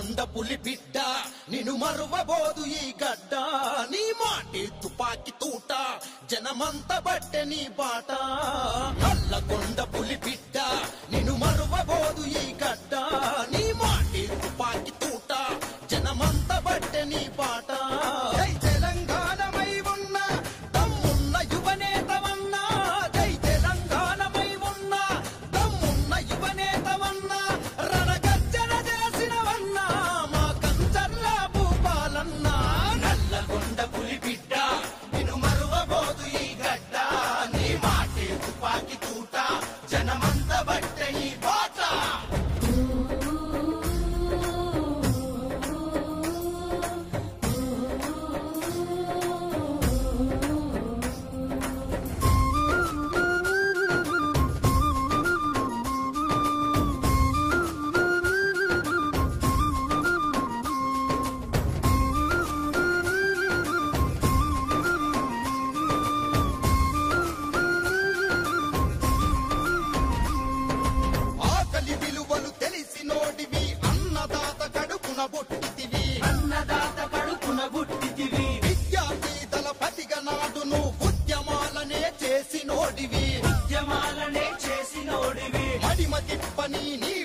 కొండ పులి బిడ్డ నిన్ను మరువబోదు ఈ గడ్డ. నీ మాటి తుపాకి తూట జనమంత బట్టె నీ బాట. కొండ పులి బిడ్డ నిన్ను మరువబోదు ఈ గడ్డ. నీ మాటి తుపాకి తూట జనమంత బట్టె నీ బాట. Onda చేసి చేసినోడివి. ఉద్యమాలనే చేసినోడివి. మడిమ తిప్పని నీ